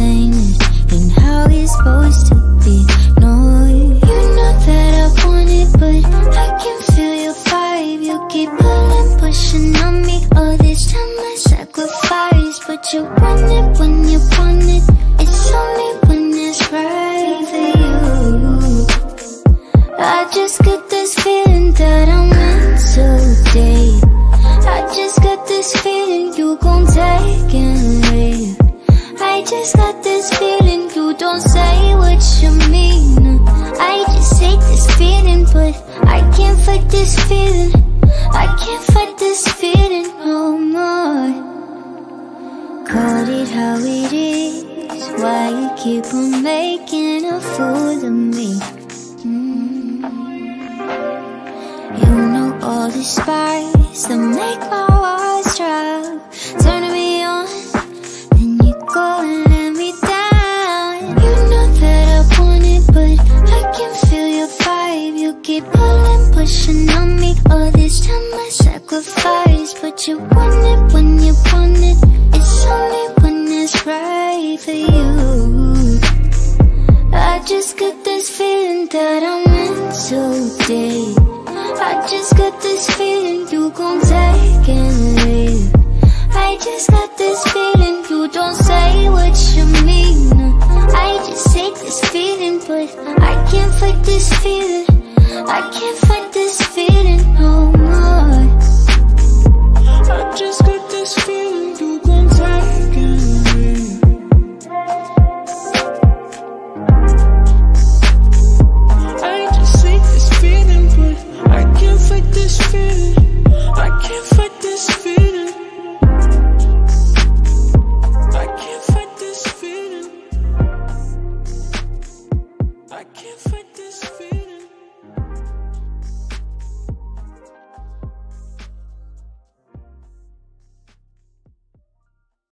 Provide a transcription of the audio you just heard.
And how it's supposed to be? No, you're that I want it But I can feel your vibe. You keep pulling, pushing on me All this time. I sacrifice But you want it when you want it It's only when it's right for you. I just get this feeling that I'm I just this feeling you gon' take and leave just got this feeling. You don't say what you mean. I just hate this feeling but I can't fight this feeling. I can't fight this feeling no more. Call it how it is. Why you keep on making a fool of me? Mm. You know all the spies that make my pushing on me. All this time I sacrifice But you want it when you want it. It's only when it's right for you. I just got this feeling that I'm meant to date I just got this feeling you gon' take and leave I just got